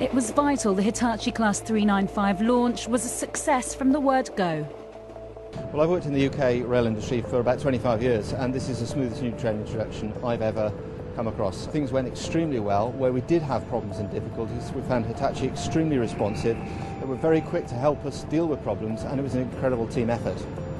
It was vital the Hitachi Class 395 launch was a success from the word go. Well, I've worked in the UK rail industry for about 25 years, and this is the smoothest new train introduction I've ever come across. Things went extremely well. Where we did have problems and difficulties, we found Hitachi extremely responsive. They were very quick to help us deal with problems, and it was an incredible team effort.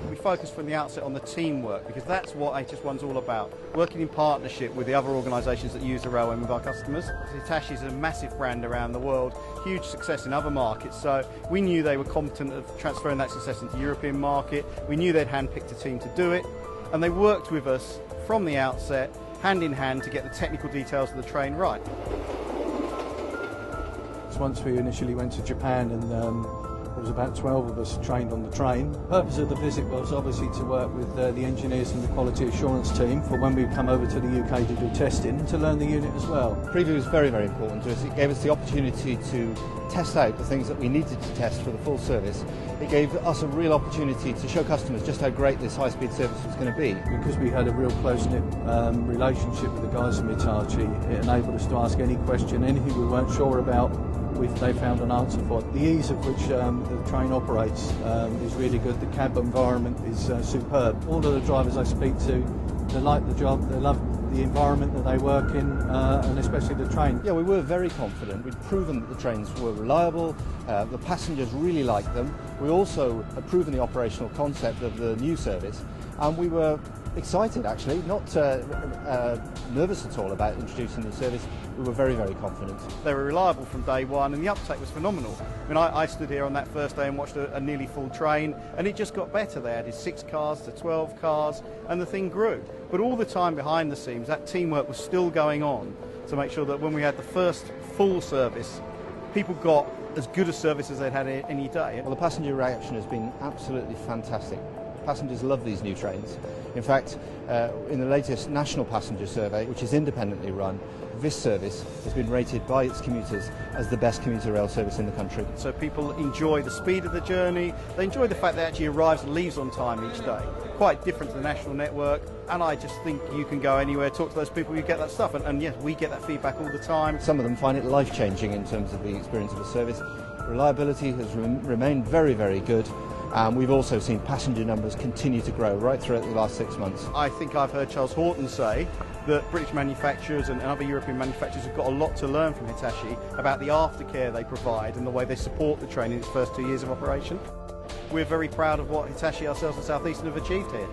We focused from the outset on the teamwork because that's what HS1's all about. Working in partnership with the other organisations that use the railway and with our customers. Hitachi is a massive brand around the world, huge success in other markets, so we knew they were competent of transferring that success into the European market. We knew they'd handpicked a team to do it, and they worked with us from the outset hand in hand to get the technical details of the train right. Once we initially went to Japan and um, there was about 12 of us trained on the train. The purpose of the visit was obviously to work with uh, the engineers and the quality assurance team for when we come over to the UK to do testing and to learn the unit as well. Preview was very, very important to us. It gave us the opportunity to test out the things that we needed to test for the full service. It gave us a real opportunity to show customers just how great this high-speed service was going to be. Because we had a real close-knit um, relationship with the guys from Hitachi, it enabled us to ask any question, anything we weren't sure about, we've, they found an answer for it. The ease of which um, the train operates um, is really good. The cab environment is uh, superb. All of the drivers I speak to, they like the job, they love the environment that they work in, uh, and especially the train. Yeah, we were very confident. We'd proven that the trains were reliable, uh, the passengers really liked them. We also had proven the operational concept of the new service, and we were excited actually, not uh, uh, nervous at all about introducing the service. We were very, very confident. They were reliable from day one and the uptake was phenomenal. I mean, I, I stood here on that first day and watched a, a, nearly full train and it just got better. They added six cars to 12 cars and the thing grew. But all the time behind the scenes, that teamwork was still going on to make sure that when we had the first full service, people got as good a service as they'd had any day. Well, the passenger reaction has been absolutely fantastic. Passengers love these new trains. In fact, uh, in the latest National Passenger Survey, which is independently run, this service has been rated by its commuters as the best commuter rail service in the country. So people enjoy the speed of the journey, they enjoy the fact that it actually arrives and leaves on time each day. Quite different to the national network, and I just think you can go anywhere, talk to those people, you get that stuff, and, and yes, we get that feedback all the time. Some of them find it life changing in terms of the experience of the service. Reliability has re remained very, very good. Um, we've also seen passenger numbers continue to grow right throughout the last six months. I think I've heard Charles Horton say that British manufacturers and other European manufacturers have got a lot to learn from Hitachi about the aftercare they provide and the way they support the train in its first two years of operation. We're very proud of what Hitachi ourselves and Southeastern have achieved here.